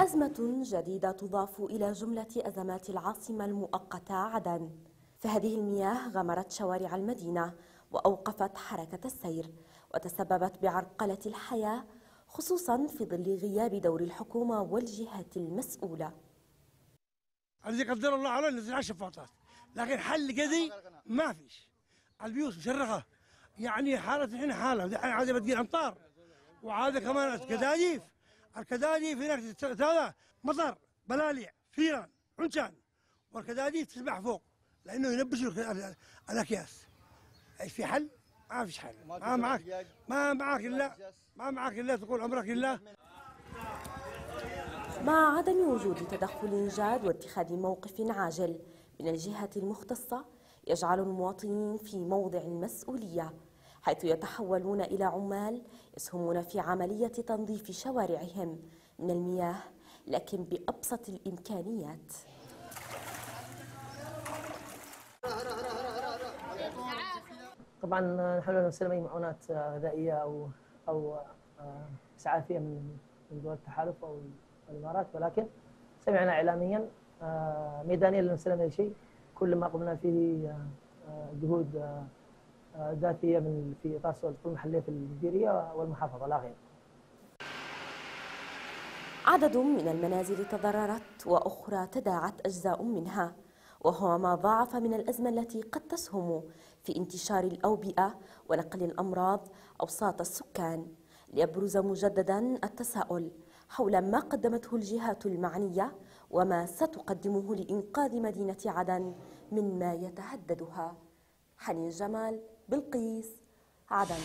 أزمة جديدة تضاف إلى جملة أزمات العاصمة المؤقتة عدن. فهذه المياه غمرت شوارع المدينة وأوقفت حركة السير وتسببت بعرقلة الحياة خصوصا في ظل غياب دور الحكومة والجهات المسؤولة. الذي قدر الله على نزل على شفاطات لكن حل قضي ما فيش. البيوت مشرخة يعني حالة الحين حالة الحين عاد بتجي أمطار وعاد كمان الكدايف الكدايف هناك هذا مطر بلاليع فيران عنشان والكدايف تسبح فوق لأنه ينبشوا الأكياس. إيش في حل؟ ما فيش حل. ما معك ما معك الا ما معك إلا تقول عمرك الا مع عدم وجود تدخل جاد واتخاذ موقف عاجل من الجهات المختصة يجعل المواطنين في موضع المسؤولية. حيث يتحولون إلى عمال يسهمون في عملية تنظيف شوارعهم من المياه لكن بأبسط الإمكانيات. طبعا نحاول نستلم أي معونات غذائية أو أو إسعافية من من دول التحالف أو الإمارات؟ ولكن سمعنا اعلاميا ميدانيا لم نستلم أي شيء. كل ما قمنا فيه جهود ذاتية من في إطار السلطه المحلية المديريه والمحافظة لا غير. عدد من المنازل تضررت وأخرى تداعت أجزاء منها وهو ما ضاعف من الأزمة التي قد تسهم في انتشار الأوبئة ونقل الأمراض أوساط السكان ليبرز مجددا التساؤل حول ما قدمته الجهات المعنية وما ستقدمه لإنقاذ مدينة عدن مما يتهددها حنين جمال بلقيس عدن.